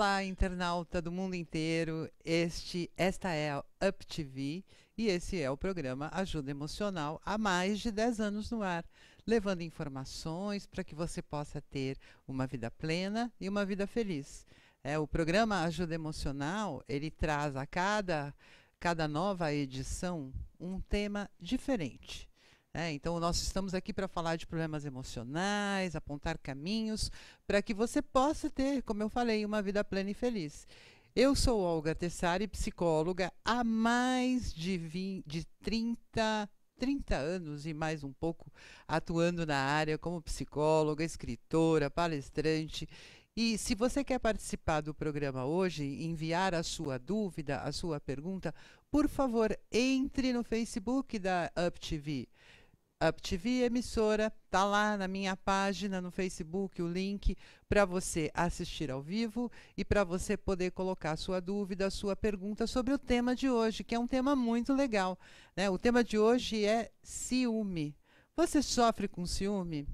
Olá, internauta do mundo inteiro. Este, esta é a Up TV e esse é o programa Ajuda Emocional há mais de 10 anos no ar, levando informações para que você possa ter uma vida plena e uma vida feliz. É, o programa Ajuda Emocional, ele traz a cada, cada nova edição um tema diferente. É, então, nós estamos aqui para falar de problemas emocionais, apontar caminhos para que você possa ter, como eu falei, uma vida plena e feliz. Eu sou Olga Tessari, psicóloga há mais de, 20, de 30, 30 anos e mais um pouco atuando na área como psicóloga, escritora, palestrante. E se você quer participar do programa hoje, enviar a sua dúvida, a sua pergunta, por favor, entre no Facebook da UpTV. UpTV emissora, tá lá na minha página no Facebook o link para você assistir ao vivo e para você poder colocar sua dúvida, sua pergunta sobre o tema de hoje, que é um tema muito legal. Né? O tema de hoje é ciúme. Você sofre com ciúme?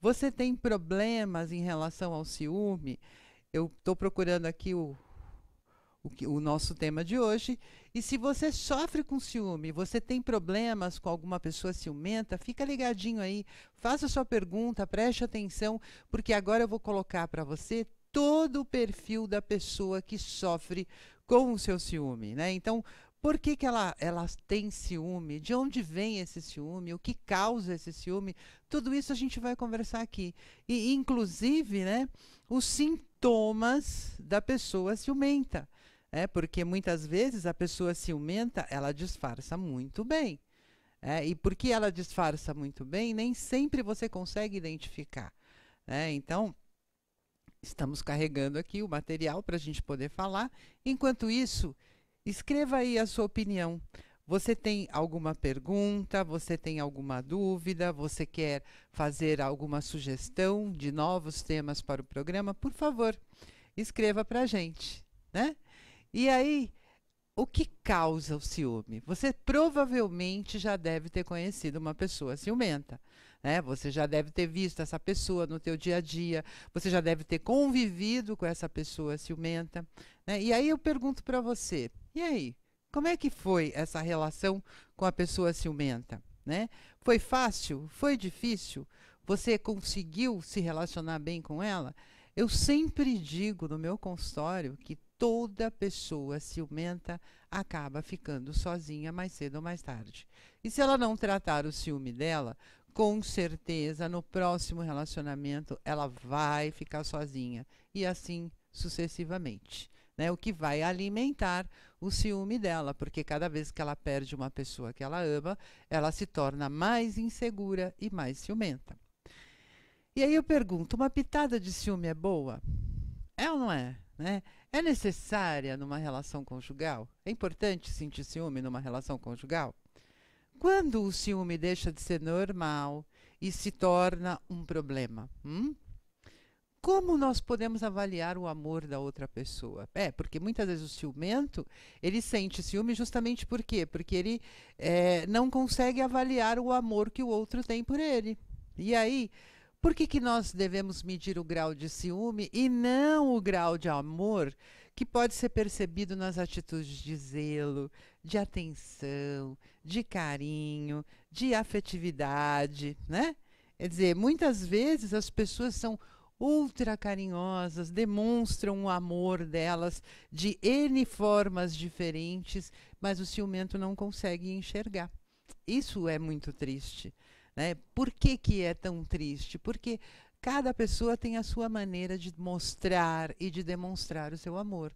Você tem problemas em relação ao ciúme? Eu estou procurando aqui o, o, que, o nosso tema de hoje. E se você sofre com ciúme, você tem problemas com alguma pessoa ciumenta, fica ligadinho aí, faça sua pergunta, preste atenção, porque agora eu vou colocar para você todo o perfil da pessoa que sofre com o seu ciúme, né? Então, por que, que ela, ela tem ciúme? De onde vem esse ciúme? O que causa esse ciúme? Tudo isso a gente vai conversar aqui. E, inclusive, né, os sintomas da pessoa ciumenta é porque muitas vezes a pessoa ciumenta, ela disfarça muito bem. É, e porque ela disfarça muito bem, nem sempre você consegue identificar. É, então, estamos carregando aqui o material para a gente poder falar. Enquanto isso, escreva aí a sua opinião. Você tem alguma pergunta? Você tem alguma dúvida? Você quer fazer alguma sugestão de novos temas para o programa? Por favor, escreva para a gente, né? E aí, o que causa o ciúme? Você provavelmente já deve ter conhecido uma pessoa ciumenta. Né? Você já deve ter visto essa pessoa no teu dia a dia, você já deve ter convivido com essa pessoa ciumenta. Né? E aí eu pergunto para você, e aí, como é que foi essa relação com a pessoa ciumenta? Né? Foi fácil? Foi difícil? Você conseguiu se relacionar bem com ela? Eu sempre digo no meu consultório que toda pessoa ciumenta acaba ficando sozinha mais cedo ou mais tarde. E se ela não tratar o ciúme dela, com certeza no próximo relacionamento ela vai ficar sozinha e assim sucessivamente. Né, o que vai alimentar o ciúme dela, porque cada vez que ela perde uma pessoa que ela ama, ela se torna mais insegura e mais ciumenta. E aí eu pergunto: uma pitada de ciúme é boa? É ou não é? Né? É necessária numa relação conjugal? É importante sentir ciúme numa relação conjugal? Quando o ciúme deixa de ser normal e se torna um problema? Hum? Como nós podemos avaliar o amor da outra pessoa? É, porque muitas vezes o ciumento, ele sente ciúme justamente por quê? Porque ele é, não consegue avaliar o amor que o outro tem por ele. E aí, por que, que nós devemos medir o grau de ciúme e não o grau de amor que pode ser percebido nas atitudes de zelo, de atenção, de carinho, de afetividade, né? Quer dizer, muitas vezes as pessoas são ultra carinhosas, demonstram o amor delas de N formas diferentes, mas o ciumento não consegue enxergar. Isso é muito triste. Né? Por que, que é tão triste? Porque cada pessoa tem a sua maneira de mostrar e de demonstrar o seu amor.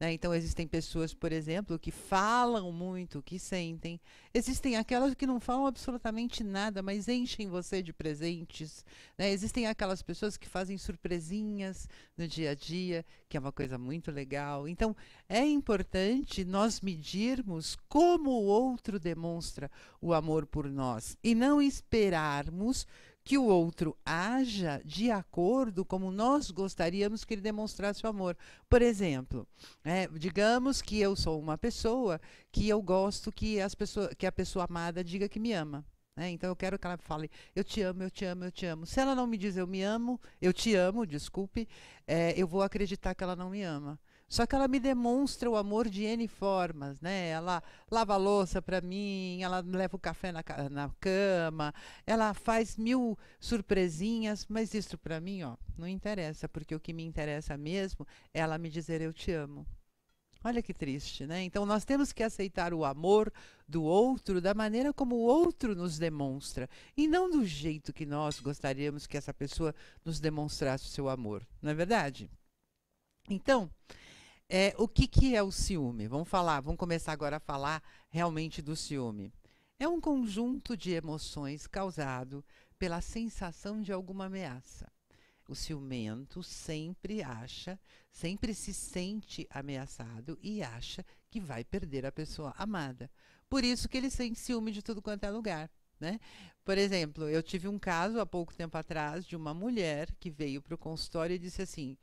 Né? Então, existem pessoas, por exemplo, que falam muito, que sentem. Existem aquelas que não falam absolutamente nada, mas enchem você de presentes. Né? Existem aquelas pessoas que fazem surpresinhas no dia a dia, que é uma coisa muito legal. Então, é importante nós medirmos como o outro demonstra o amor por nós e não esperarmos que o outro haja de acordo como nós gostaríamos que ele demonstrasse o amor. Por exemplo, é, digamos que eu sou uma pessoa que eu gosto que, as pessoas, que a pessoa amada diga que me ama. Né? Então eu quero que ela fale, eu te amo, eu te amo, eu te amo. Se ela não me diz eu me amo, eu te amo, desculpe, é, eu vou acreditar que ela não me ama. Só que ela me demonstra o amor de N formas, né? Ela lava a louça para mim, ela leva o café na, na cama, ela faz mil surpresinhas, mas isso para mim, ó, não interessa, porque o que me interessa mesmo é ela me dizer eu te amo. Olha que triste, né? Então nós temos que aceitar o amor do outro da maneira como o outro nos demonstra e não do jeito que nós gostaríamos que essa pessoa nos demonstrasse o seu amor, não é verdade? Então, é, o que, que é o ciúme? Vamos falar, vamos começar agora a falar realmente do ciúme. É um conjunto de emoções causado pela sensação de alguma ameaça. O ciumento sempre acha, sempre se sente ameaçado e acha que vai perder a pessoa amada. Por isso que ele sente ciúme de tudo quanto é lugar. Né? Por exemplo, eu tive um caso há pouco tempo atrás de uma mulher que veio para o consultório e disse assim: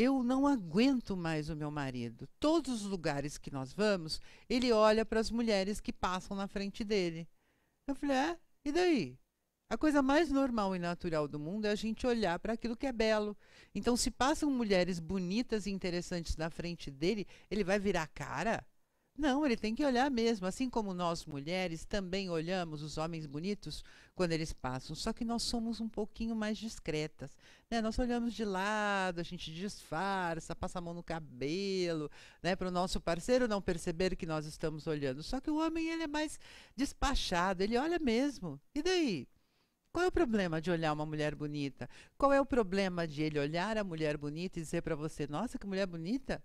Eu não aguento mais o meu marido. Todos os lugares que nós vamos, ele olha para as mulheres que passam na frente dele. Eu falei: É? E daí? A coisa mais normal e natural do mundo é a gente olhar para aquilo que é belo. Então, se passam mulheres bonitas e interessantes na frente dele, ele vai virar cara? Não, ele tem que olhar mesmo. Assim como nós mulheres também olhamos os homens bonitos quando eles passam, só que nós somos um pouquinho mais discretas. Né? Nós olhamos de lado, a gente disfarça, passa a mão no cabelo, né? para o nosso parceiro não perceber que nós estamos olhando. Só que o homem ele é mais despachado, ele olha mesmo. E daí? Qual é o problema de olhar uma mulher bonita? Qual é o problema de ele olhar a mulher bonita e dizer para você, nossa, que mulher bonita?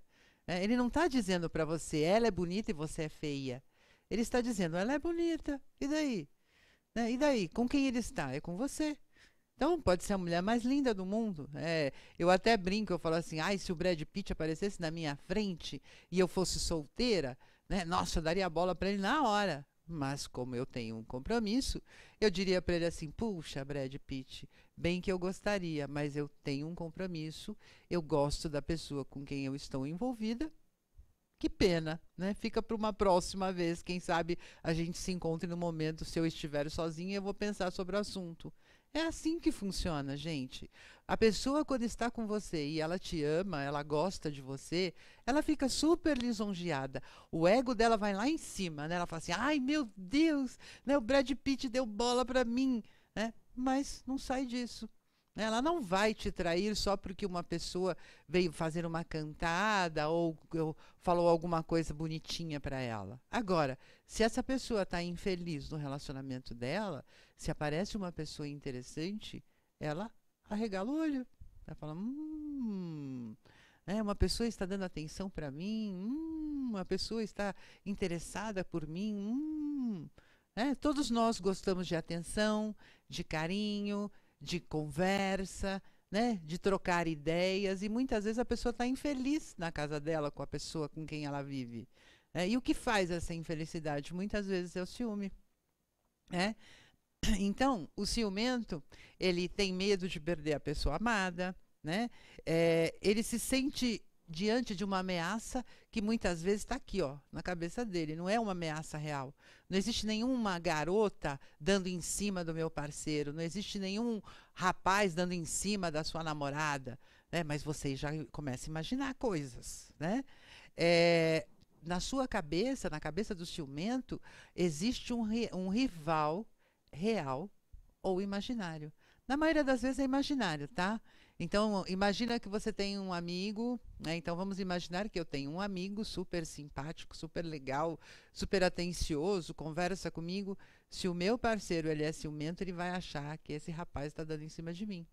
É, ele não está dizendo para você, ela é bonita e você é feia. Ele está dizendo, ela é bonita. E daí? Né? E daí? Com quem ele está? É com você. Então, pode ser a mulher mais linda do mundo. É, eu até brinco, eu falo assim, ai, se o Brad Pitt aparecesse na minha frente e eu fosse solteira, né, nossa, eu daria a bola para ele na hora. Mas como eu tenho um compromisso, eu diria para ele assim: "Puxa, Brad Pitt, bem que eu gostaria, mas eu tenho um compromisso, eu gosto da pessoa com quem eu estou envolvida. Que pena, né? Fica para uma próxima vez, quem sabe a gente se encontre no momento se eu estiver sozinha, eu vou pensar sobre o assunto. É assim que funciona, gente. A pessoa, quando está com você e ela te ama, ela gosta de você, ela fica super lisonjeada. O ego dela vai lá em cima, né? Ela fala assim: ai meu Deus, né? o Brad Pitt deu bola para mim. Né? Mas não sai disso. Ela não vai te trair só porque uma pessoa veio fazer uma cantada ou, ou falou alguma coisa bonitinha para ela. Agora, se essa pessoa está infeliz no relacionamento dela, se aparece uma pessoa interessante, ela arregala o olho. Ela fala: hum. Né? Uma pessoa está dando atenção para mim, hum, uma pessoa está interessada por mim. Hum. Né? Todos nós gostamos de atenção, de carinho, de conversa, né? de trocar ideias, e muitas vezes a pessoa está infeliz na casa dela com a pessoa com quem ela vive. Né? E o que faz essa infelicidade? Muitas vezes é o ciúme. Né? Então, o ciumento, ele tem medo de perder a pessoa amada, né? É, ele se sente diante de uma ameaça que muitas vezes está aqui, ó, na cabeça dele. Não é uma ameaça real. Não existe nenhuma garota dando em cima do meu parceiro. Não existe nenhum rapaz dando em cima da sua namorada. Né? Mas você já começa a imaginar coisas, né? É, na sua cabeça, na cabeça do ciumento, existe um, um rival real ou imaginário. Na maioria das vezes é imaginário, tá? Então, imagina que você tem um amigo, né? Então, vamos imaginar que eu tenho um amigo super simpático, super legal, super atencioso, conversa comigo. Se o meu parceiro ele é ciumento, ele vai achar que esse rapaz está dando em cima de mim.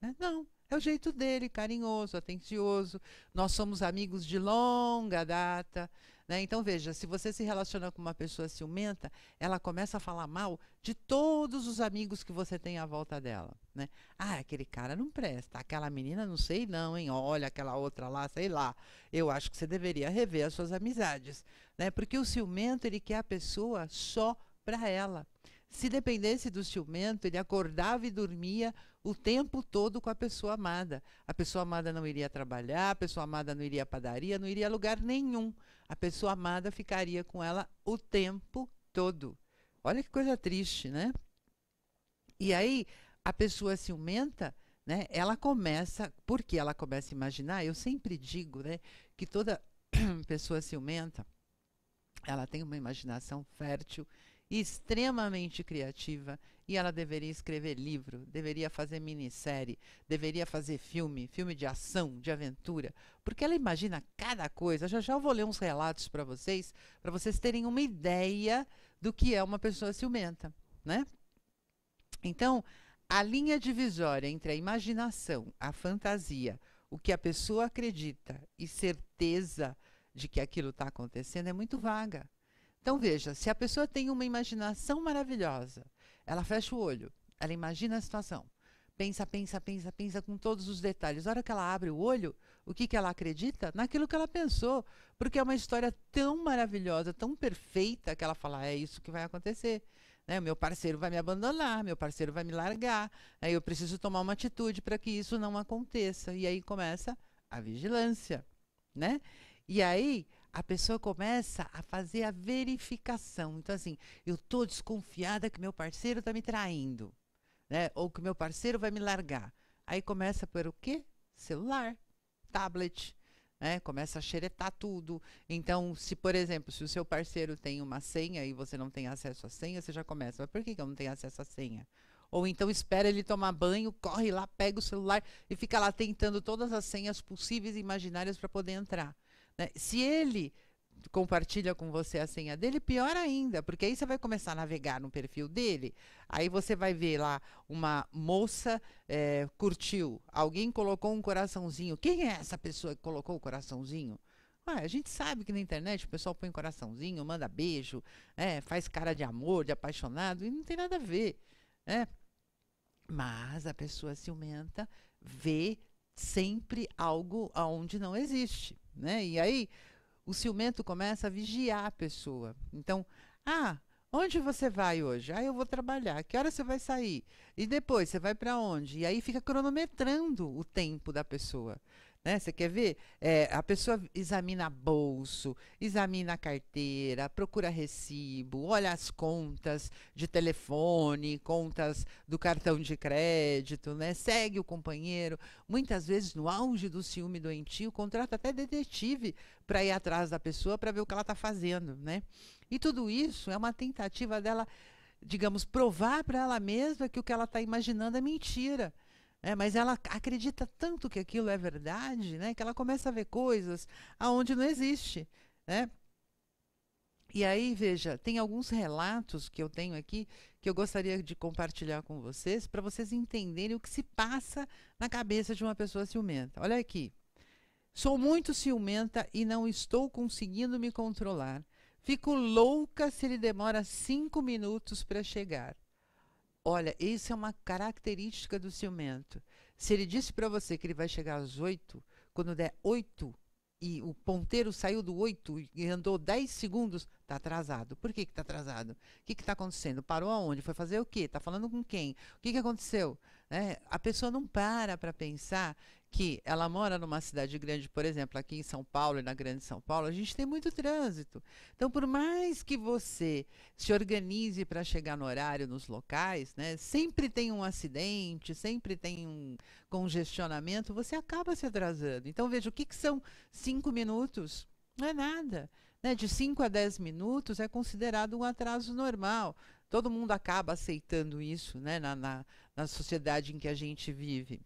Né? Não, é o jeito dele, carinhoso, atencioso. Nós somos amigos de longa data. Né? Então, veja, se você se relaciona com uma pessoa ciumenta, ela começa a falar mal de todos os amigos que você tem à volta dela. Né? Ah, aquele cara não presta, aquela menina não sei não, hein? Olha, aquela outra lá, sei lá. Eu acho que você deveria rever as suas amizades. Né? Porque o ciumento, ele quer a pessoa só para ela. Se dependesse do ciumento, ele acordava e dormia o tempo todo com a pessoa amada. A pessoa amada não iria trabalhar, a pessoa amada não iria à padaria, não iria a lugar nenhum. A pessoa amada ficaria com ela o tempo todo. Olha que coisa triste, né? E aí a pessoa ciumenta, né? Ela começa, porque ela começa a imaginar, eu sempre digo, né, que toda pessoa ciumenta, ela tem uma imaginação fértil extremamente criativa e ela deveria escrever livro, deveria fazer minissérie, deveria fazer filme, filme de ação, de aventura, porque ela imagina cada coisa. Já já eu vou ler uns relatos para vocês, para vocês terem uma ideia do que é uma pessoa ciumenta, né? Então, a linha divisória entre a imaginação, a fantasia, o que a pessoa acredita e certeza de que aquilo está acontecendo é muito vaga. Então veja, se a pessoa tem uma imaginação maravilhosa, ela fecha o olho, ela imagina a situação, pensa, pensa, pensa, pensa com todos os detalhes. A hora que ela abre o olho, o que, que ela acredita? Naquilo que ela pensou, porque é uma história tão maravilhosa, tão perfeita, que ela fala: é isso que vai acontecer. Né? Meu parceiro vai me abandonar, meu parceiro vai me largar, aí eu preciso tomar uma atitude para que isso não aconteça. E aí começa a vigilância. Né? E aí a pessoa começa a fazer a verificação. Então, assim, eu estou desconfiada que meu parceiro está me traindo, né? Ou que meu parceiro vai me largar. Aí começa por o quê? Celular, tablet, né? Começa a xeretar tudo. Então, se, por exemplo, se o seu parceiro tem uma senha e você não tem acesso à senha, você já começa. Mas por que, eu não tenho acesso à senha? Ou então espera ele tomar banho, corre lá, pega o celular e fica lá tentando todas as senhas possíveis e imaginárias para poder entrar. Né? Se ele compartilha com você a senha dele, pior ainda, porque aí você vai começar a navegar no perfil dele, aí você vai ver lá uma moça é, curtiu, alguém colocou um coraçãozinho. Quem é essa pessoa que colocou o coraçãozinho? A gente sabe que na internet o pessoal põe coraçãozinho, manda beijo, é, faz cara de amor, de apaixonado, e não tem nada a ver. Né? Mas a pessoa ciumenta vê sempre algo aonde não existe. Né? E aí o ciumento começa a vigiar a pessoa. Então, ah, onde você vai hoje? Ah, eu vou trabalhar. Que hora você vai sair? E depois, você vai para onde? E aí fica cronometrando o tempo da pessoa. Né? Você quer ver? É, a pessoa examina bolso, examina carteira, procura recibo, olha as contas de telefone, contas do cartão de crédito, né? segue o companheiro. Muitas vezes, no auge do ciúme doentio, contrata até detetive para ir atrás da pessoa para ver o que ela está fazendo. Né? E tudo isso é uma tentativa dela, digamos, provar para ela mesma que o que ela está imaginando é mentira. É, mas ela acredita tanto que aquilo é verdade, né, que ela começa a ver coisas aonde não existe, né? E aí, veja, tem alguns relatos que eu tenho aqui que eu gostaria de compartilhar com vocês para vocês entenderem o que se passa na cabeça de uma pessoa ciumenta. Olha aqui. Sou muito ciumenta e não estou conseguindo me controlar. Fico louca se ele demora cinco minutos para chegar. Olha, isso é uma característica do ciumento. Se ele disse para você que ele vai chegar às 8, quando der 8 e o ponteiro saiu do 8 e andou 10 segundos, está atrasado. Por que está atrasado? O que está acontecendo? Parou aonde? Foi fazer o quê? Está falando com quem? O que, que aconteceu? É, a pessoa não para para pensar que ela mora numa cidade grande, por exemplo, aqui em São Paulo e na Grande São Paulo, a gente tem muito trânsito. Então, por mais que você se organize para chegar no horário nos locais, né, sempre tem um acidente, sempre tem um congestionamento, você acaba se atrasando. Então, veja, o que, que são cinco minutos? Não é nada. Né? De 5 a 10 minutos é considerado um atraso normal. Todo mundo acaba aceitando isso né? na, na, na sociedade em que a gente vive.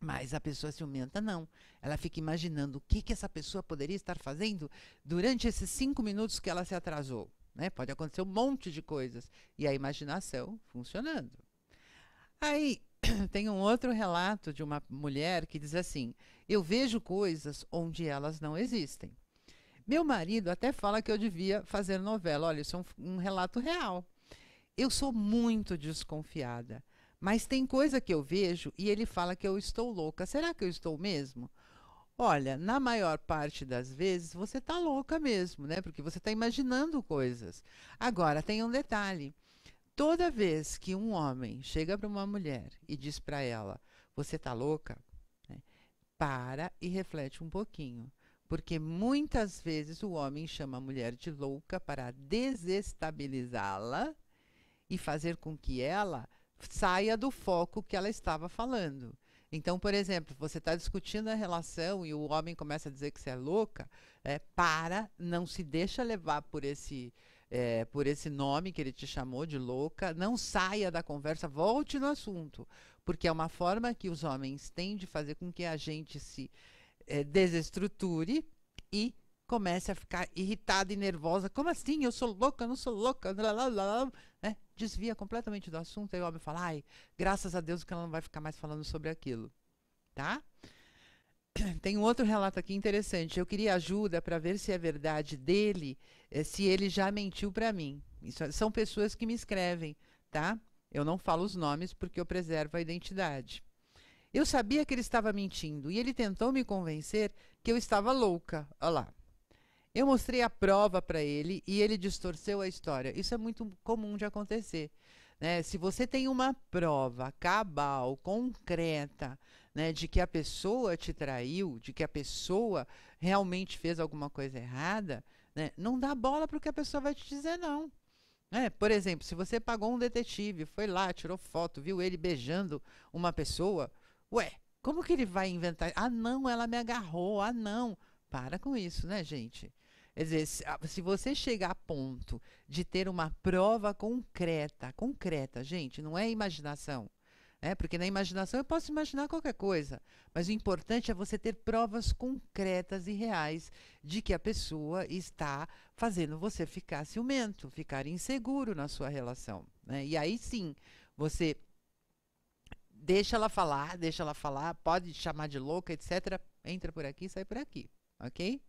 Mas a pessoa ciumenta não. Ela fica imaginando o que, que essa pessoa poderia estar fazendo durante esses cinco minutos que ela se atrasou. Né? Pode acontecer um monte de coisas. E a imaginação funcionando. Aí tem um outro relato de uma mulher que diz assim: Eu vejo coisas onde elas não existem. Meu marido até fala que eu devia fazer novela. Olha, isso é um, um relato real. Eu sou muito desconfiada. Mas tem coisa que eu vejo e ele fala que eu estou louca. Será que eu estou mesmo? Olha, na maior parte das vezes você está louca mesmo, né? Porque você está imaginando coisas. Agora, tem um detalhe. Toda vez que um homem chega para uma mulher e diz para ela, você está louca, né? para e reflete um pouquinho. Porque muitas vezes o homem chama a mulher de louca para desestabilizá-la e fazer com que ela saia do foco que ela estava falando. Então, por exemplo, você está discutindo a relação e o homem começa a dizer que você é louca, é, para, não se deixa levar por esse, é, por esse nome que ele te chamou de louca, não saia da conversa, volte no assunto, porque é uma forma que os homens têm de fazer com que a gente se é, desestruture e comece a ficar irritada e nervosa. Como assim? Eu sou louca, não sou louca. Blá, blá, blá, né? Desvia completamente do assunto. Aí o homem fala, ai, graças a Deus que ela não vai ficar mais falando sobre aquilo. Tá? Tem um outro relato aqui interessante. Eu queria ajuda para ver se é verdade dele, eh, se ele já mentiu para mim. Isso, é, são pessoas que me escrevem, tá? Eu não falo os nomes porque eu preservo a identidade. Eu sabia que ele estava mentindo e ele tentou me convencer que eu estava louca. Olha lá. Eu mostrei a prova para ele e ele distorceu a história. Isso é muito comum de acontecer. Né? Se você tem uma prova cabal, concreta, né, de que a pessoa te traiu, de que a pessoa realmente fez alguma coisa errada, né, não dá bola para o que a pessoa vai te dizer, não. É, por exemplo, se você pagou um detetive, foi lá, tirou foto, viu ele beijando uma pessoa, ué, como que ele vai inventar? Ah, não, ela me agarrou. Ah, não. Para com isso, né, gente? Quer dizer, se, ah, se você chegar a ponto de ter uma prova concreta, concreta, gente, não é imaginação. É, porque na imaginação eu posso imaginar qualquer coisa, mas o importante é você ter provas concretas e reais de que a pessoa está fazendo você ficar ciumento, ficar inseguro na sua relação. Né? E aí sim, você deixa ela falar, deixa ela falar, pode chamar de louca, etc. Entra por aqui, sai por aqui, ok?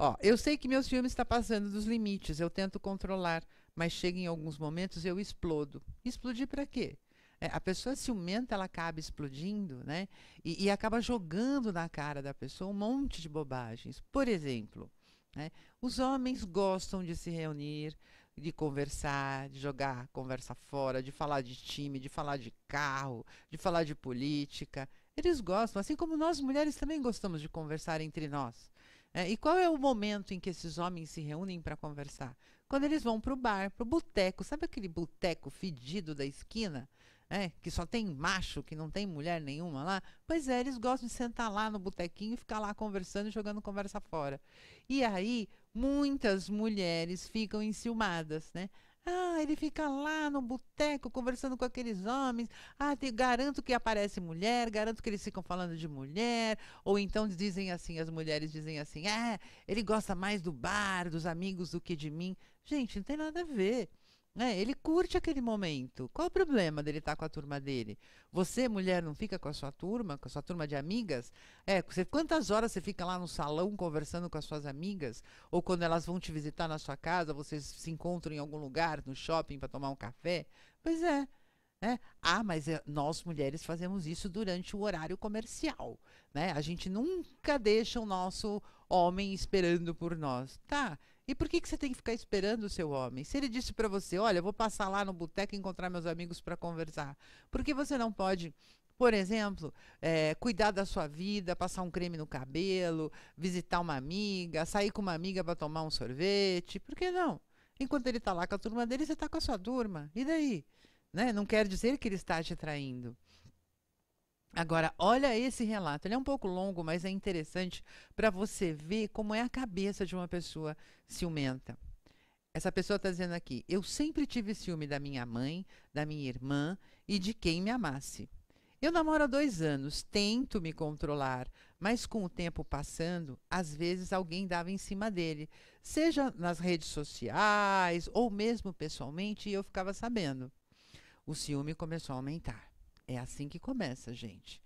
Ó, eu sei que meus filmes estão passando dos limites, eu tento controlar, mas chega em alguns momentos eu explodo. Explodir para quê? É, a pessoa ciumenta, ela acaba explodindo, né? E, e, acaba jogando na cara da pessoa um monte de bobagens. Por exemplo, né? os homens gostam de se reunir, de conversar, de jogar conversa fora, de falar de time, de falar de carro, de falar de política. Eles gostam, assim como nós mulheres também gostamos de conversar entre nós. É, e qual é o momento em que esses homens se reúnem para conversar? Quando eles vão para o bar, para o boteco. Sabe aquele boteco fedido da esquina? É, que só tem macho, que não tem mulher nenhuma lá. Pois é, eles gostam de sentar lá no botequinho e ficar lá conversando e jogando conversa fora. E aí, muitas mulheres ficam enciumadas, né? Ah, ele fica lá no boteco conversando com aqueles homens. Ah, te, garanto que aparece mulher, garanto que eles ficam falando de mulher. Ou então dizem assim, as mulheres dizem assim: é, ele gosta mais do bar, dos amigos do que de mim. Gente, não tem nada a ver. É, ele curte aquele momento. Qual o problema dele estar tá com a turma dele? Você, mulher, não fica com a sua turma, com a sua turma de amigas? É, você, quantas horas você fica lá no salão conversando com as suas amigas? Ou quando elas vão te visitar na sua casa, vocês se encontram em algum lugar, no shopping, para tomar um café? Pois é. É. Ah, mas é, nós mulheres fazemos isso durante o horário comercial. Né? A gente nunca deixa o nosso homem esperando por nós. Tá, e por que, que você tem que ficar esperando o seu homem? Se ele disse para você, olha, vou passar lá no boteco e encontrar meus amigos para conversar, por que você não pode por exemplo, é, cuidar da sua vida, passar um creme no cabelo, visitar uma amiga, sair com uma amiga para tomar um sorvete. Por que não? Enquanto ele está lá com a turma dele, você está com a sua turma. E daí? Né? Não quer dizer que ele está te traindo. Agora, olha esse relato. Ele é um pouco longo, mas é interessante para você ver como é a cabeça de uma pessoa ciumenta. Essa pessoa está dizendo aqui: Eu sempre tive ciúme da minha mãe, da minha irmã e de quem me amasse. Eu namoro há dois anos, tento me controlar, mas com o tempo passando, às vezes alguém dava em cima dele, seja nas redes sociais ou mesmo pessoalmente, e eu ficava sabendo. O ciúme começou a aumentar. É assim que começa, gente.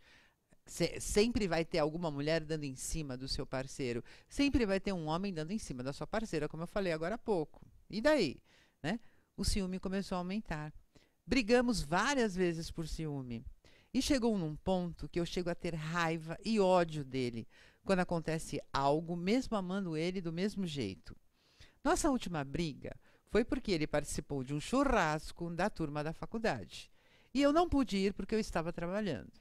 Se, sempre vai ter alguma mulher dando em cima do seu parceiro. Sempre vai ter um homem dando em cima da sua parceira, como eu falei agora há pouco. E daí? Né? O ciúme começou a aumentar. Brigamos várias vezes por ciúme. E chegou num ponto que eu chego a ter raiva e ódio dele quando acontece algo, mesmo amando ele do mesmo jeito. Nossa última briga foi porque ele participou de um churrasco da turma da faculdade. E eu não pude ir porque eu estava trabalhando.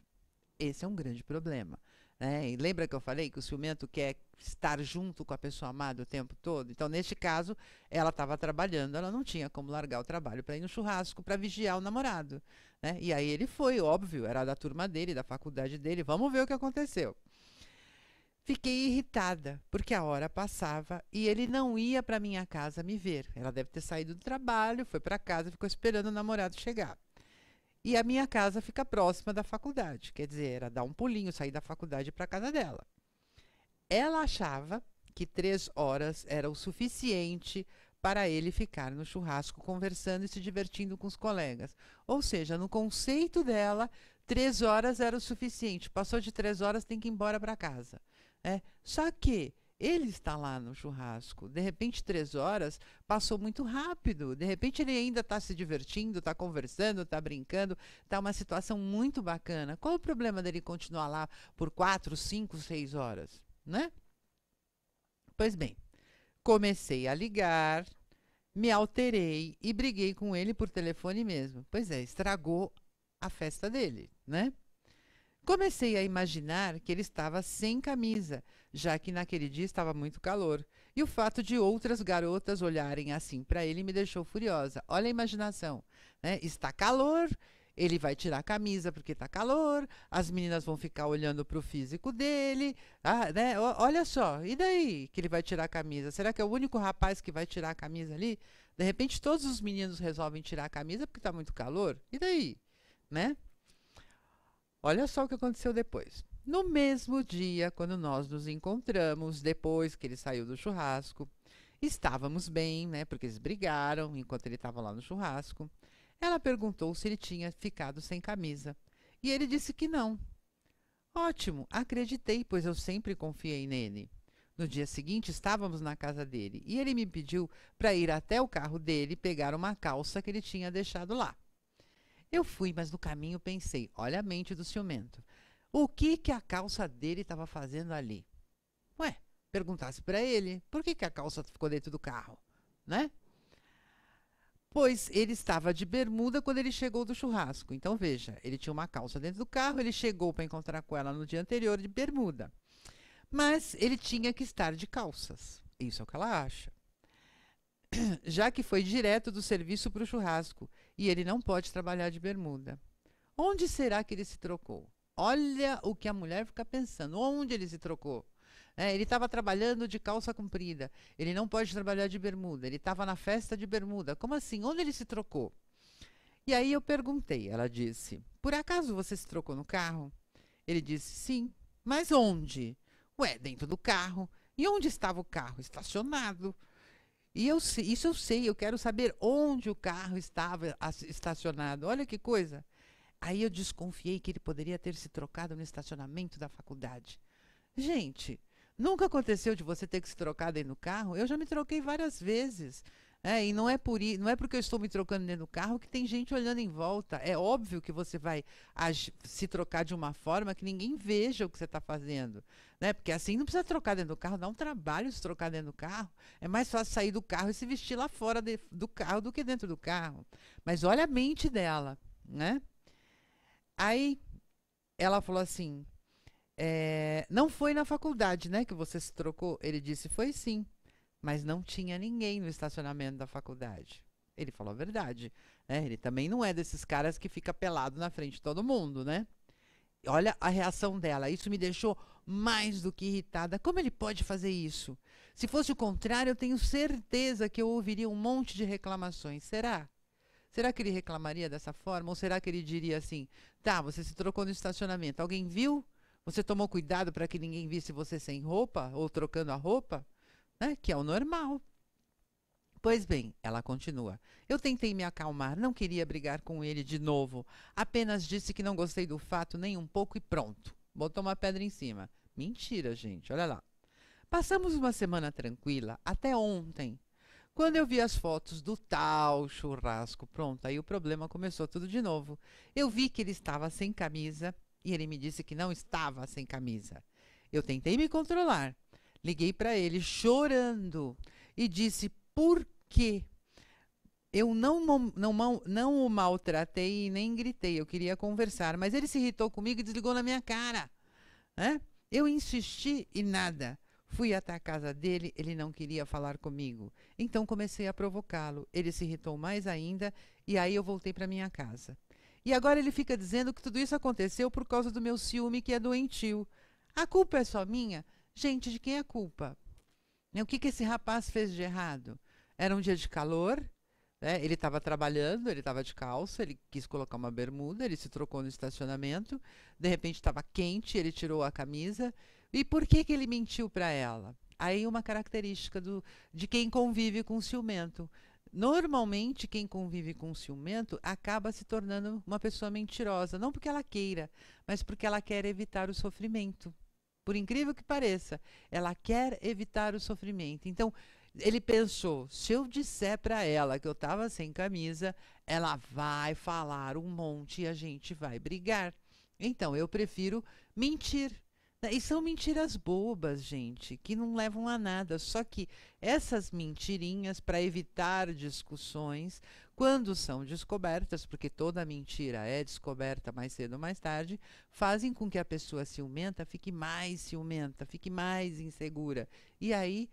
Esse é um grande problema. Né? E lembra que eu falei que o ciumento quer estar junto com a pessoa amada o tempo todo? Então, neste caso, ela estava trabalhando, ela não tinha como largar o trabalho para ir no churrasco para vigiar o namorado. Né? E aí ele foi, óbvio, era da turma dele, da faculdade dele. Vamos ver o que aconteceu. Fiquei irritada, porque a hora passava e ele não ia para minha casa me ver. Ela deve ter saído do trabalho, foi para casa, ficou esperando o namorado chegar. E a minha casa fica próxima da faculdade, quer dizer, era dar um pulinho, sair da faculdade para a casa dela. Ela achava que três horas era o suficiente para ele ficar no churrasco conversando e se divertindo com os colegas. Ou seja, no conceito dela, três horas era o suficiente. Passou de três horas, tem que ir embora para casa. É. Só que ele está lá no churrasco. De repente, três horas passou muito rápido. De repente, ele ainda está se divertindo, está conversando, está brincando. Está uma situação muito bacana. Qual o problema dele continuar lá por quatro, cinco, seis horas? Né? Pois bem, comecei a ligar, me alterei e briguei com ele por telefone mesmo. Pois é, estragou a festa dele, né? Comecei a imaginar que ele estava sem camisa, já que naquele dia estava muito calor. E o fato de outras garotas olharem assim para ele me deixou furiosa. Olha a imaginação. Né? Está calor, ele vai tirar a camisa porque está calor, as meninas vão ficar olhando para o físico dele. Ah, né? Olha só, e daí que ele vai tirar a camisa? Será que é o único rapaz que vai tirar a camisa ali? De repente todos os meninos resolvem tirar a camisa porque está muito calor? E daí? Né? Olha só o que aconteceu depois. No mesmo dia, quando nós nos encontramos, depois que ele saiu do churrasco, estávamos bem, né? Porque eles brigaram enquanto ele estava lá no churrasco. Ela perguntou se ele tinha ficado sem camisa. E ele disse que não. Ótimo, acreditei, pois eu sempre confiei nele. No dia seguinte, estávamos na casa dele e ele me pediu para ir até o carro dele pegar uma calça que ele tinha deixado lá. Eu fui, mas no caminho pensei, olha a mente do ciumento. O que que a calça dele estava fazendo ali? Ué, perguntasse para ele, por que que a calça ficou dentro do carro, né? Pois ele estava de bermuda quando ele chegou do churrasco. Então veja, ele tinha uma calça dentro do carro, ele chegou para encontrar com ela no dia anterior de bermuda. Mas ele tinha que estar de calças. Isso é o que ela acha. Já que foi direto do serviço para o churrasco e ele não pode trabalhar de bermuda. Onde será que ele se trocou? Olha o que a mulher fica pensando. Onde ele se trocou? É, ele estava trabalhando de calça comprida. Ele não pode trabalhar de bermuda. Ele estava na festa de bermuda. Como assim? Onde ele se trocou? E aí eu perguntei. Ela disse: Por acaso você se trocou no carro? Ele disse: Sim. Mas onde? Ué, dentro do carro. E onde estava o carro? Estacionado. E eu isso eu sei, eu quero saber onde o carro estava estacionado. Olha que coisa. Aí eu desconfiei que ele poderia ter se trocado no estacionamento da faculdade. Gente, nunca aconteceu de você ter que se trocar dentro do carro? Eu já me troquei várias vezes. É, e não é, por, não é porque eu estou me trocando dentro do carro que tem gente olhando em volta. É óbvio que você vai se trocar de uma forma que ninguém veja o que você está fazendo. Né? Porque assim não precisa trocar dentro do carro, dá um trabalho se trocar dentro do carro. É mais fácil sair do carro e se vestir lá fora de, do carro do que dentro do carro. Mas olha a mente dela. Né? Aí ela falou assim: é, não foi na faculdade né, que você se trocou? Ele disse: foi sim mas não tinha ninguém no estacionamento da faculdade. Ele falou a verdade. Né? Ele também não é desses caras que fica pelado na frente de todo mundo, né? Olha a reação dela. Isso me deixou mais do que irritada. Como ele pode fazer isso? Se fosse o contrário, eu tenho certeza que eu ouviria um monte de reclamações. Será? Será que ele reclamaria dessa forma? Ou será que ele diria assim: tá, você se trocou no estacionamento, alguém viu? Você tomou cuidado para que ninguém visse você sem roupa ou trocando a roupa? Né, que é o normal. Pois bem, ela continua. Eu tentei me acalmar, não queria brigar com ele de novo. Apenas disse que não gostei do fato nem um pouco e pronto. Botou uma pedra em cima. Mentira, gente, olha lá. Passamos uma semana tranquila, até ontem. Quando eu vi as fotos do tal churrasco, pronto, aí o problema começou tudo de novo. Eu vi que ele estava sem camisa e ele me disse que não estava sem camisa. Eu tentei me controlar, Liguei para ele chorando e disse: por quê? Eu não, não, não o maltratei e nem gritei. Eu queria conversar, mas ele se irritou comigo e desligou na minha cara. Né? Eu insisti e nada. Fui até a casa dele, ele não queria falar comigo. Então comecei a provocá-lo. Ele se irritou mais ainda e aí eu voltei para minha casa. E agora ele fica dizendo que tudo isso aconteceu por causa do meu ciúme que é doentio. A culpa é só minha? Gente, de quem é a culpa? O que, que esse rapaz fez de errado? Era um dia de calor, né? ele estava trabalhando, ele estava de calça, ele quis colocar uma bermuda, ele se trocou no estacionamento, de repente estava quente, ele tirou a camisa e por que, que ele mentiu para ela? Aí uma característica do, de quem convive com ciumento. Normalmente, quem convive com ciumento acaba se tornando uma pessoa mentirosa, não porque ela queira, mas porque ela quer evitar o sofrimento. Por incrível que pareça, ela quer evitar o sofrimento. Então, ele pensou: se eu disser para ela que eu estava sem camisa, ela vai falar um monte e a gente vai brigar. Então, eu prefiro mentir. E são mentiras bobas, gente, que não levam a nada. Só que essas mentirinhas, para evitar discussões, quando são descobertas, porque toda mentira é descoberta mais cedo ou mais tarde, fazem com que a pessoa ciumenta fique mais ciumenta, fique mais insegura. E aí,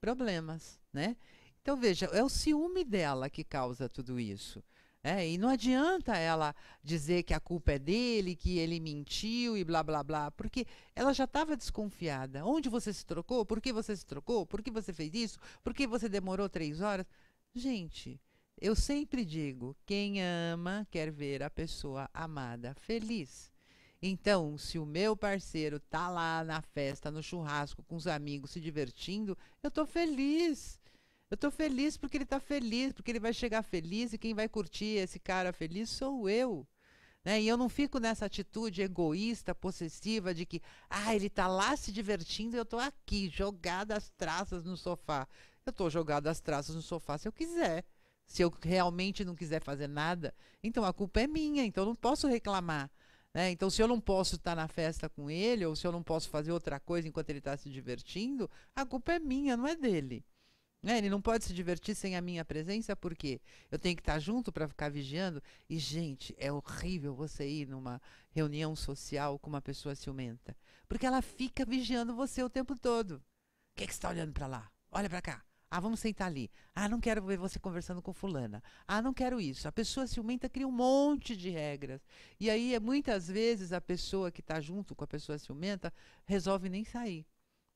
problemas, né? Então, veja, é o ciúme dela que causa tudo isso. É, e não adianta ela dizer que a culpa é dele, que ele mentiu e blá blá blá, porque ela já estava desconfiada. Onde você se trocou? Por que você se trocou? Por que você fez isso? Por que você demorou três horas? Gente, eu sempre digo: quem ama quer ver a pessoa amada feliz. Então, se o meu parceiro tá lá na festa, no churrasco, com os amigos, se divertindo, eu tô feliz. Eu estou feliz porque ele está feliz, porque ele vai chegar feliz e quem vai curtir esse cara feliz sou eu. Né? E eu não fico nessa atitude egoísta, possessiva de que, ah, ele está lá se divertindo e eu estou aqui, jogada as traças no sofá. Eu estou jogada as traças no sofá se eu quiser. Se eu realmente não quiser fazer nada, então a culpa é minha, então eu não posso reclamar. Né? Então, se eu não posso estar na festa com ele, ou se eu não posso fazer outra coisa enquanto ele está se divertindo, a culpa é minha, não é dele. Né? Ele não pode se divertir sem a minha presença, porque eu tenho que estar junto para ficar vigiando. E, gente, é horrível você ir numa reunião social com uma pessoa ciumenta. Porque ela fica vigiando você o tempo todo. O que, é que você está olhando para lá? Olha para cá. Ah, vamos sentar ali. Ah, não quero ver você conversando com fulana. Ah, não quero isso. A pessoa ciumenta cria um monte de regras. E aí, muitas vezes, a pessoa que está junto com a pessoa ciumenta resolve nem sair.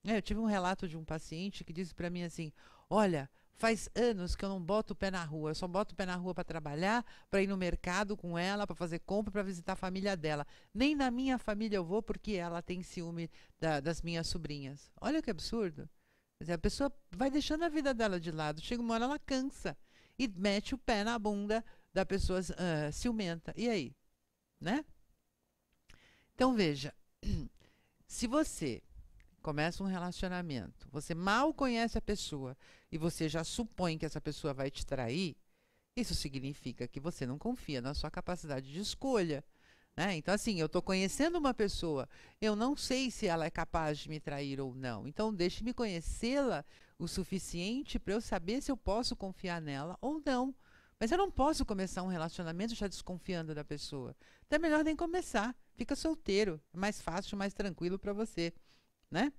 É, eu tive um relato de um paciente que disse para mim assim: Olha, faz anos que eu não boto o pé na rua. Eu só boto o pé na rua para trabalhar, para ir no mercado com ela, para fazer compra, para visitar a família dela. Nem na minha família eu vou porque ela tem ciúme da, das minhas sobrinhas. Olha que absurdo. Dizer, a pessoa vai deixando a vida dela de lado. Chega uma hora ela cansa e mete o pé na bunda da pessoa uh, ciumenta. E aí? Né? Então veja, se você começa um relacionamento, você mal conhece a pessoa e você já supõe que essa pessoa vai te trair, isso significa que você não confia na sua capacidade de escolha. Né? Então, assim, eu estou conhecendo uma pessoa, eu não sei se ela é capaz de me trair ou não. Então, deixe-me conhecê-la o suficiente para eu saber se eu posso confiar nela ou não. Mas eu não posso começar um relacionamento já desconfiando da pessoa. Então é melhor nem começar. Fica solteiro. É mais fácil, mais tranquilo para você né?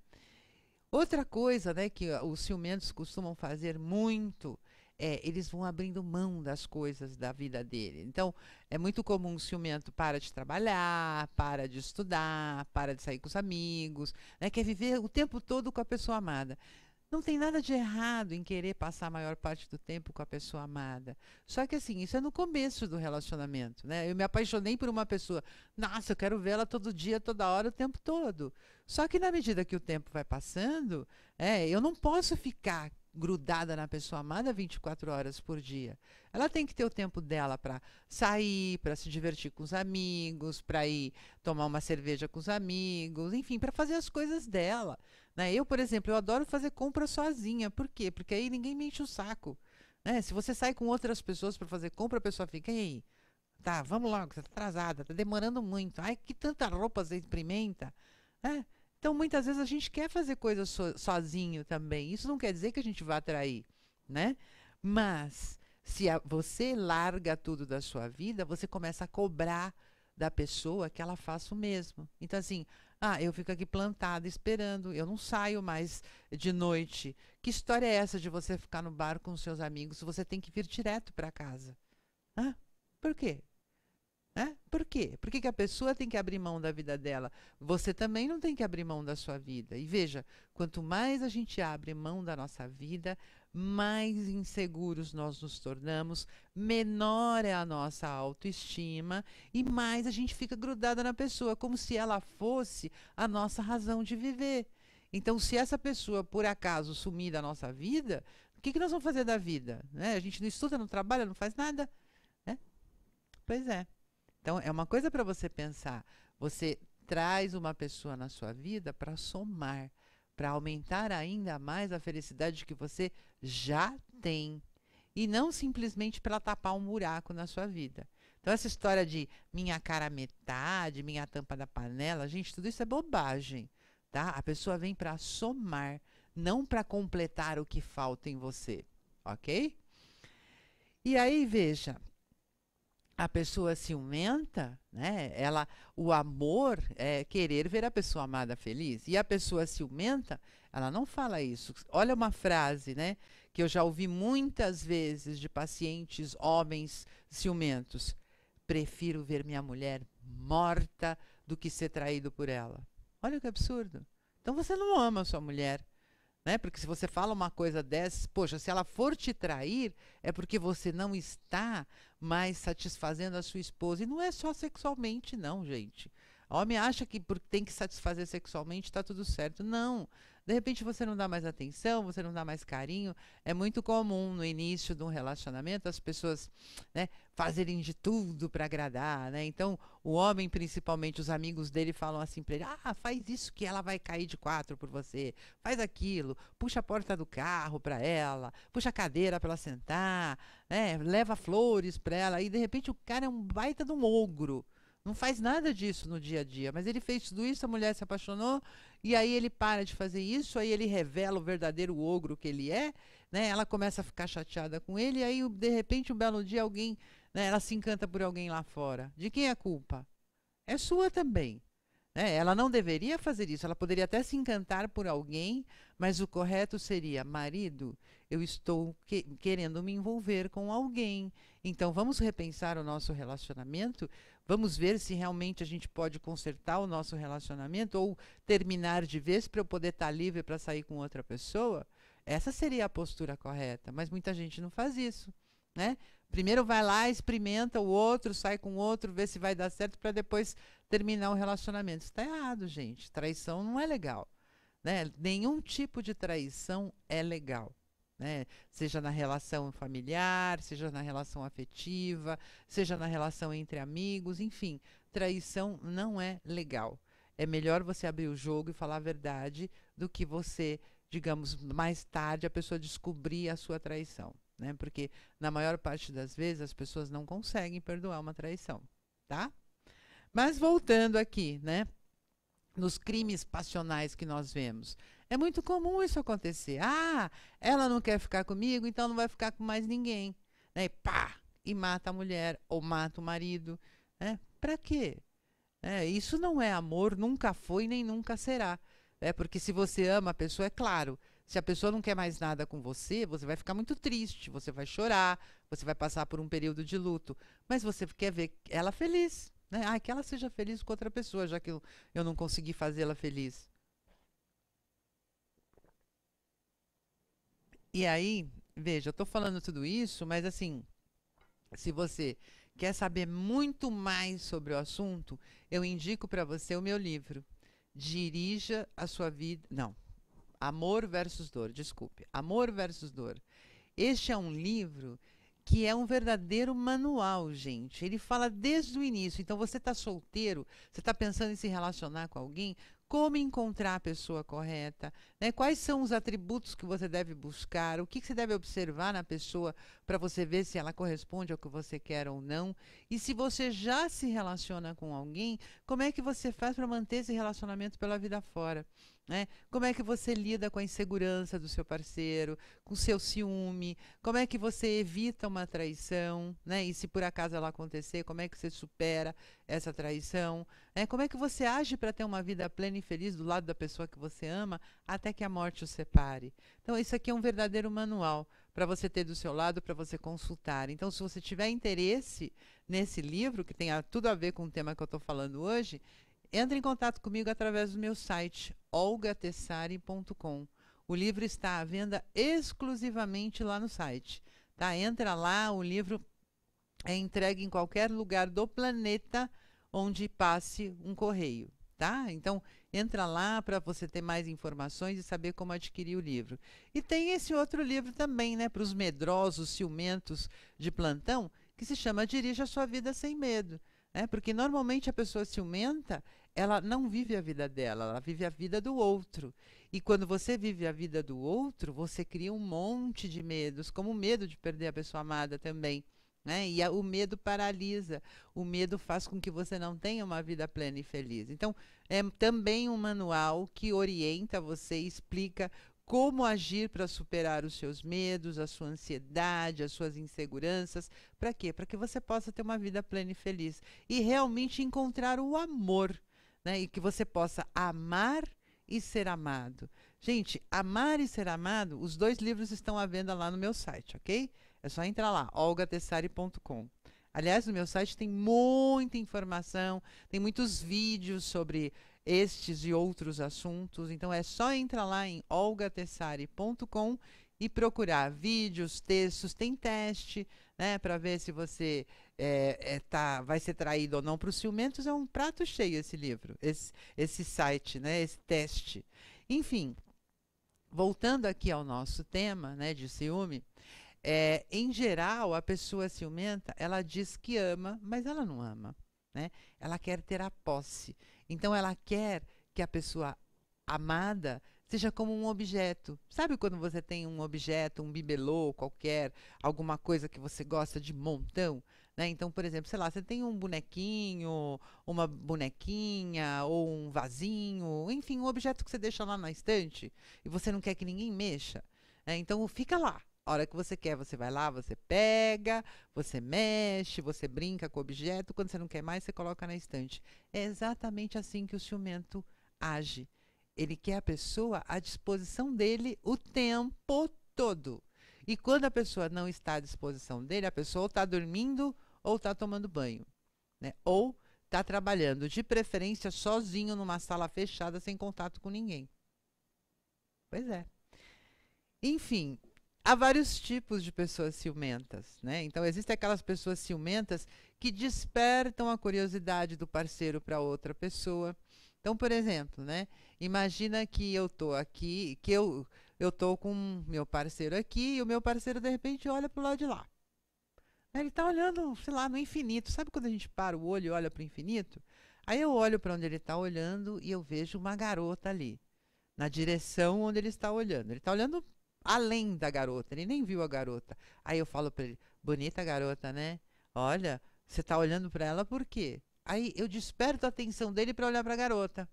Outra coisa, né, que os ciumentos costumam fazer muito é, eles vão abrindo mão das coisas da vida dele. Então, é muito comum o ciumento para de trabalhar, para de estudar, para de sair com os amigos, né, quer viver o tempo todo com a pessoa amada. Não tem nada de errado em querer passar a maior parte do tempo com a pessoa amada. Só que assim, isso é no começo do relacionamento, né? Eu me apaixonei por uma pessoa. Nossa, eu quero vê-la todo dia, toda hora, o tempo todo. Só que na medida que o tempo vai passando, é, eu não posso ficar grudada na pessoa amada 24 horas por dia. Ela tem que ter o tempo dela para sair, para se divertir com os amigos, para ir tomar uma cerveja com os amigos, enfim, para fazer as coisas dela. Né? Eu, por exemplo, eu adoro fazer compra sozinha. Por quê? Porque aí ninguém me enche o saco. Né? Se você sai com outras pessoas para fazer compra, a pessoa fica, e aí? Tá, vamos logo, você está atrasada, está demorando muito. Ai, que tanta roupa você experimenta. Né? Então, muitas vezes a gente quer fazer coisas so, sozinho também. Isso não quer dizer que a gente vá atrair, né? Mas, se a, você larga tudo da sua vida, você começa a cobrar da pessoa que ela faça o mesmo. Então, assim, ah, eu fico aqui plantada esperando, eu não saio mais de noite. Que história é essa de você ficar no bar com seus amigos? Você tem que vir direto para casa. Hã? Por quê? Né? Por quê? Por que, que a pessoa tem que abrir mão da vida dela? Você também não tem que abrir mão da sua vida. E veja, quanto mais a gente abre mão da nossa vida, mais inseguros nós nos tornamos, menor é a nossa autoestima e mais a gente fica grudada na pessoa, como se ela fosse a nossa razão de viver. Então, se essa pessoa, por acaso, sumir da nossa vida, o que, que nós vamos fazer da vida? Né? A gente não estuda, não trabalha, não faz nada. Né? Pois é. Então, é uma coisa para você pensar. Você traz uma pessoa na sua vida para somar, para aumentar ainda mais a felicidade que você já tem. E não simplesmente para tapar um buraco na sua vida. Então, essa história de minha cara metade, minha tampa da panela, gente, tudo isso é bobagem. Tá? A pessoa vem para somar, não para completar o que falta em você. Ok? E aí, veja, a pessoa ciumenta, né? Ela, o amor é querer ver a pessoa amada feliz. E a pessoa ciumenta, ela não fala isso. Olha uma frase, né? Que eu já ouvi muitas vezes de pacientes homens ciumentos. Prefiro ver minha mulher morta do que ser traído por ela. Olha que absurdo. Então você não ama a sua mulher. Né? Porque se você fala uma coisa dessas, poxa, se ela for te trair, é porque você não está mais satisfazendo a sua esposa. E não é só sexualmente, não, gente. Homem acha que porque tem que satisfazer sexualmente está tudo certo. Não. De repente você não dá mais atenção, você não dá mais carinho. É muito comum no início de um relacionamento as pessoas né, fazerem de tudo para agradar. Né? Então, o homem, principalmente os amigos dele, falam assim para ele: ah, faz isso que ela vai cair de quatro por você, faz aquilo, puxa a porta do carro para ela, puxa a cadeira para ela sentar, né? leva flores para ela. E de repente o cara é um baita de um ogro não faz nada disso no dia a dia, mas ele fez tudo isso, a mulher se apaixonou, e aí ele para de fazer isso, aí ele revela o verdadeiro ogro que ele é, né? Ela começa a ficar chateada com ele, e aí de repente um belo dia alguém, né, ela se encanta por alguém lá fora. De quem é a culpa? É sua também. Né? Ela não deveria fazer isso, ela poderia até se encantar por alguém, mas o correto seria: marido, eu estou que querendo me envolver com alguém. Então vamos repensar o nosso relacionamento, vamos ver se realmente a gente pode consertar o nosso relacionamento ou terminar de vez para eu poder estar livre para sair com outra pessoa. Essa seria a postura correta, mas muita gente não faz isso. Né? Primeiro vai lá, experimenta o outro, sai com o outro, vê se vai dar certo para depois terminar o relacionamento. Está errado, gente. Traição não é legal. Né? Nenhum tipo de traição é legal. Né? Seja na relação familiar, seja na relação afetiva, seja na relação entre amigos, enfim, traição não é legal. É melhor você abrir o jogo e falar a verdade do que você, digamos, mais tarde a pessoa descobrir a sua traição né? Porque na maior parte das vezes as pessoas não conseguem perdoar uma traição, tá? Mas voltando aqui, né? Nos crimes passionais que nós vemos, é muito comum isso acontecer. Ah, ela não quer ficar comigo, então não vai ficar com mais ninguém, né? E pá, e mata a mulher ou mata o marido, né? Para quê? É, isso não é amor, nunca foi nem nunca será. É porque se você ama a pessoa, é claro, se a pessoa não quer mais nada com você, você vai ficar muito triste, você vai chorar, você vai passar por um período de luto. Mas você quer ver ela feliz. Né? Ah, que ela seja feliz com outra pessoa, já que eu, eu não consegui fazê-la feliz. E aí, veja, eu estou falando tudo isso, mas assim, se você quer saber muito mais sobre o assunto, eu indico para você o meu livro. Dirija a sua vida. Não, Amor versus Dor, desculpe. Amor versus Dor. Este é um livro que é um verdadeiro manual, gente. Ele fala desde o início. Então, você está solteiro, você está pensando em se relacionar com alguém, como encontrar a pessoa correta, né? quais são os atributos que você deve buscar, o que, que você deve observar na pessoa para você ver se ela corresponde ao que você quer ou não. E se você já se relaciona com alguém, como é que você faz para manter esse relacionamento pela vida fora? Né? Como é que você lida com a insegurança do seu parceiro, com o seu ciúme? Como é que você evita uma traição? Né? E se por acaso ela acontecer, como é que você supera essa traição? Né? Como é que você age para ter uma vida plena e feliz do lado da pessoa que você ama até que a morte o separe? Então, isso aqui é um verdadeiro manual para você ter do seu lado, para você consultar. Então, se você tiver interesse nesse livro, que tem tudo a ver com o tema que eu estou falando hoje, entre em contato comigo através do meu site olgatessari.com. O livro está à venda exclusivamente lá no site. Tá? Entra lá, o livro é entregue em qualquer lugar do planeta onde passe um correio. Tá? Então, entra lá para você ter mais informações e saber como adquirir o livro. E tem esse outro livro também, né, para os medrosos, ciumentos de plantão, que se chama Dirija a sua vida sem medo. Né? Porque normalmente a pessoa ciumenta, ela não vive a vida dela, ela vive a vida do outro. E quando você vive a vida do outro, você cria um monte de medos, como o medo de perder a pessoa amada também. Né? E a, o medo paralisa, o medo faz com que você não tenha uma vida plena e feliz. Então, é também um manual que orienta você, explica como agir para superar os seus medos, a sua ansiedade, as suas inseguranças. Para quê? Para que você possa ter uma vida plena e feliz e realmente encontrar o amor né? E que você possa amar e ser amado. Gente, amar e ser amado, os dois livros estão à venda lá no meu site, ok? É só entrar lá, olgatessari.com. Aliás, no meu site tem muita informação, tem muitos vídeos sobre estes e outros assuntos. Então é só entrar lá em olgatessari.com e procurar vídeos, textos, tem teste, né, para ver se você é, é, tá, vai ser traído ou não para os ciumentos. É um prato cheio esse livro, esse, esse site, né, esse teste. Enfim, voltando aqui ao nosso tema né, de ciúme, é, em geral, a pessoa ciumenta, ela diz que ama, mas ela não ama. Né? Ela quer ter a posse. Então, ela quer que a pessoa amada seja como um objeto. Sabe quando você tem um objeto, um bibelô qualquer, alguma coisa que você gosta de montão? Né? Então, por exemplo, sei lá, você tem um bonequinho, uma bonequinha ou um vasinho, enfim, um objeto que você deixa lá na estante e você não quer que ninguém mexa. Né? Então, fica lá. A hora que você quer, você vai lá, você pega, você mexe, você brinca com o objeto. Quando você não quer mais, você coloca na estante. É exatamente assim que o ciumento age. Ele quer a pessoa à disposição dele o tempo todo. E quando a pessoa não está à disposição dele, a pessoa está dormindo ou está tomando banho. Né? Ou está trabalhando, de preferência sozinho numa sala fechada, sem contato com ninguém. Pois é. Enfim, há vários tipos de pessoas ciumentas, né? Então existem aquelas pessoas ciumentas que despertam a curiosidade do parceiro para outra pessoa. Então, por exemplo, né? Imagina que eu tô aqui, que eu eu tô com meu parceiro aqui e o meu parceiro de repente olha para o lado de lá. Ele está olhando, sei lá, no infinito. Sabe quando a gente para o olho e olha para o infinito? Aí eu olho para onde ele está olhando e eu vejo uma garota ali, na direção onde ele está olhando. Ele está olhando além da garota, ele nem viu a garota. Aí eu falo para ele: bonita garota, né? Olha, você está olhando para ela por quê? Aí eu desperto a atenção dele para olhar para a garota.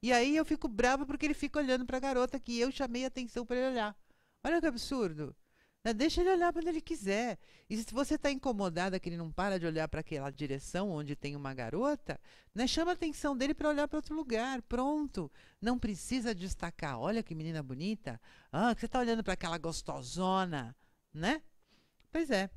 E aí eu fico brava porque ele fica olhando para a garota que eu chamei a atenção para ele olhar. Olha que absurdo. Né? Deixa ele olhar onde ele quiser. E se você está incomodada que ele não para de olhar para aquela direção onde tem uma garota, né? chama a atenção dele para olhar para outro lugar. Pronto. Não precisa destacar. Olha que menina bonita. Ah, você está olhando para aquela gostosona, né? Pois é.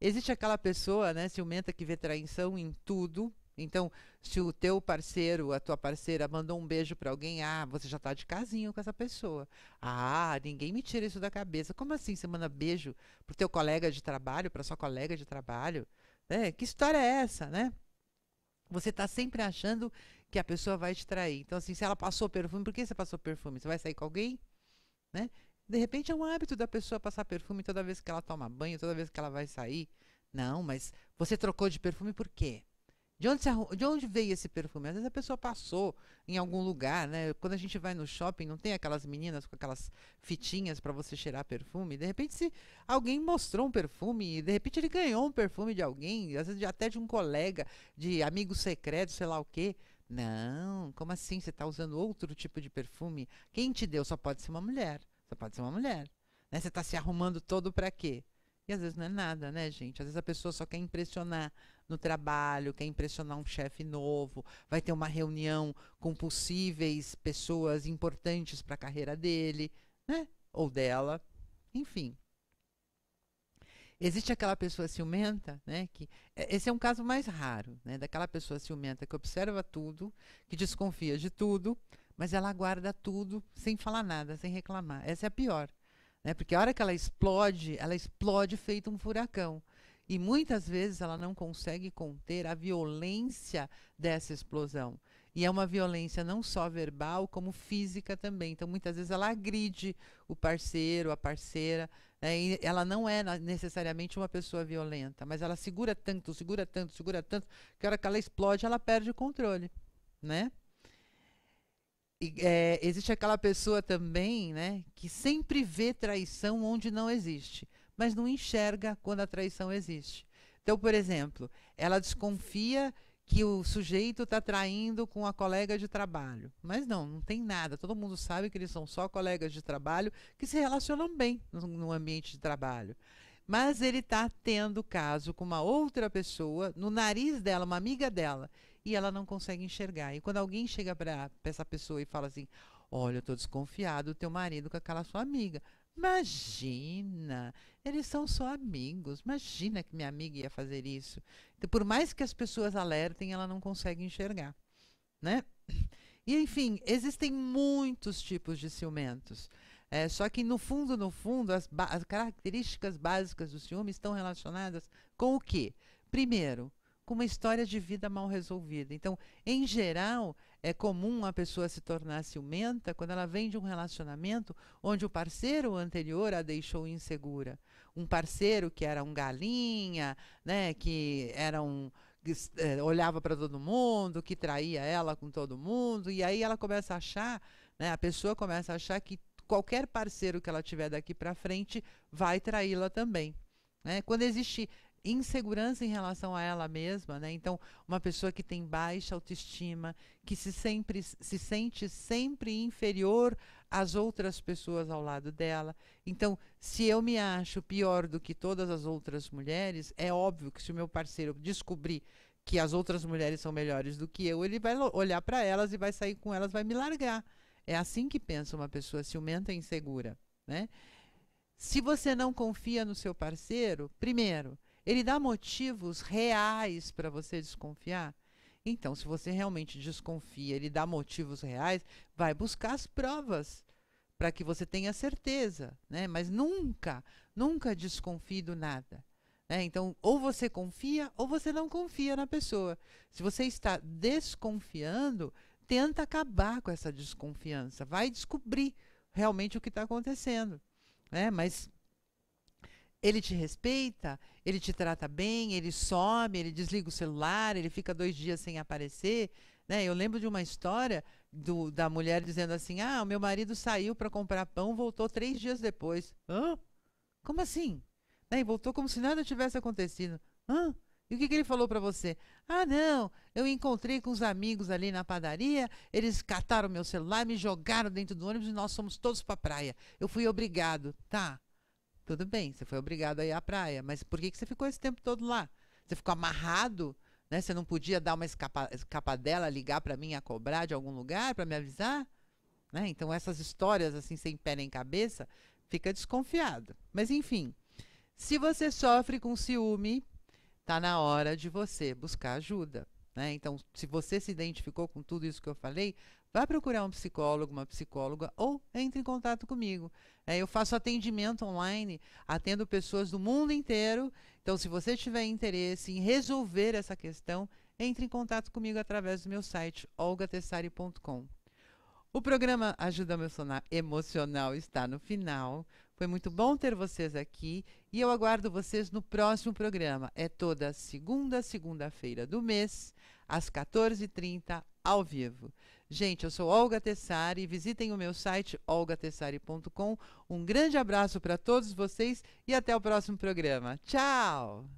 Existe aquela pessoa, né, ciumenta que vê traição em tudo. Então, se o teu parceiro, a tua parceira mandou um beijo para alguém, ah, você já está de casinho com essa pessoa. Ah, ninguém me tira isso da cabeça. Como assim você manda beijo pro teu colega de trabalho, para sua colega de trabalho? É, que história é essa, né? Você está sempre achando que a pessoa vai te trair. Então, assim, se ela passou perfume, por que você passou perfume? Você vai sair com alguém? Né? De repente é um hábito da pessoa passar perfume toda vez que ela toma banho, toda vez que ela vai sair. Não, mas você trocou de perfume por quê? De onde, de onde veio esse perfume? Às vezes a pessoa passou em algum lugar, né? Quando a gente vai no shopping, não tem aquelas meninas com aquelas fitinhas para você cheirar perfume. De repente, se alguém mostrou um perfume, de repente ele ganhou um perfume de alguém, às vezes até de um colega, de amigo secreto, sei lá o quê. Não, como assim? Você está usando outro tipo de perfume? Quem te deu só pode ser uma mulher. Só pode ser uma mulher. Né? Você está se arrumando todo para quê? E às vezes não é nada, né, gente? Às vezes a pessoa só quer impressionar no trabalho, quer impressionar um chefe novo, vai ter uma reunião com possíveis pessoas importantes para a carreira dele, né? Ou dela. Enfim. Existe aquela pessoa ciumenta, né? Que é, esse é um caso mais raro, né? Daquela pessoa ciumenta que observa tudo, que desconfia de tudo, mas ela guarda tudo sem falar nada, sem reclamar. Essa é a pior, né? Porque a hora que ela explode, ela explode feito um furacão. E muitas vezes ela não consegue conter a violência dessa explosão. E é uma violência não só verbal, como física também. Então, muitas vezes ela agride o parceiro, a parceira. Né? E ela não é necessariamente uma pessoa violenta, mas ela segura tanto, segura tanto, segura tanto, que a hora que ela explode, ela perde o controle. Né? E, é, existe aquela pessoa também né, que sempre vê traição onde não existe, mas não enxerga quando a traição existe. Então, por exemplo, ela desconfia que o sujeito está traindo com a colega de trabalho. Mas não, não tem nada. Todo mundo sabe que eles são só colegas de trabalho que se relacionam bem no, no ambiente de trabalho. Mas ele está tendo caso com uma outra pessoa, no nariz dela, uma amiga dela, e ela não consegue enxergar. E quando alguém chega para essa pessoa e fala assim: Olha, eu estou desconfiado do teu marido com aquela sua amiga. Imagina, eles são só amigos. Imagina que minha amiga ia fazer isso. Então, por mais que as pessoas alertem, ela não consegue enxergar, né? E enfim, existem muitos tipos de ciumentos. É, só que no fundo, no fundo, as, as características básicas do ciúme estão relacionadas com o quê? Primeiro, com uma história de vida mal resolvida. Então, em geral, é comum a pessoa se tornar ciumenta quando ela vem de um relacionamento onde o parceiro anterior a deixou insegura. Um parceiro que era um galinha, né, que era um é, olhava para todo mundo, que traía ela com todo mundo, e aí ela começa a achar, né, a pessoa começa a achar que qualquer parceiro que ela tiver daqui para frente vai traí-la também. Né? Quando existe insegurança em relação a ela mesma, né? Então, uma pessoa que tem baixa autoestima, que se sempre se sente sempre inferior às outras pessoas ao lado dela. Então, se eu me acho pior do que todas as outras mulheres, é óbvio que se o meu parceiro descobrir que as outras mulheres são melhores do que eu, ele vai olhar para elas e vai sair com elas, vai me largar. É assim que pensa uma pessoa ciumenta e insegura, né? Se você não confia no seu parceiro, primeiro, ele dá motivos reais para você desconfiar? Então, se você realmente desconfia, ele dá motivos reais, vai buscar as provas para que você tenha certeza, né? Mas nunca, nunca desconfie do nada. Né? Então, ou você confia ou você não confia na pessoa. Se você está desconfiando, tenta acabar com essa desconfiança. Vai descobrir realmente o que está acontecendo. Né? Mas ele te respeita, ele te trata bem, ele some, ele desliga o celular, ele fica dois dias sem aparecer. Né? Eu lembro de uma história do, da mulher dizendo assim: Ah, o meu marido saiu para comprar pão, voltou três dias depois. Hã? Como assim? Né? E voltou como se nada tivesse acontecido. Hã? E o que, que ele falou para você? Ah, não, eu encontrei com os amigos ali na padaria, eles cataram meu celular, me jogaram dentro do ônibus e nós fomos todos para a praia. Eu fui obrigado. Tá, tudo bem, você foi obrigado a ir à praia, mas por que, que você ficou esse tempo todo lá? Você ficou amarrado? Né? Você não podia dar uma escapa, escapadela, ligar para mim a cobrar de algum lugar para me avisar? Né? Então, essas histórias assim, sem pé nem cabeça, fica desconfiado. Mas, enfim, se você sofre com ciúme, está na hora de você buscar ajuda. Né? Então, se você se identificou com tudo isso que eu falei, vá procurar um psicólogo, uma psicóloga ou entre em contato comigo. É, eu faço atendimento online, atendo pessoas do mundo inteiro. Então, se você tiver interesse em resolver essa questão, entre em contato comigo através do meu site olgatessari.com. O programa Ajuda Emocional está no final. Foi muito bom ter vocês aqui e eu aguardo vocês no próximo programa. É toda segunda, segunda-feira do mês, às 14h30, ao vivo. Gente, eu sou Olga Tessari. Visitem o meu site olgatessari.com. Um grande abraço para todos vocês e até o próximo programa. Tchau!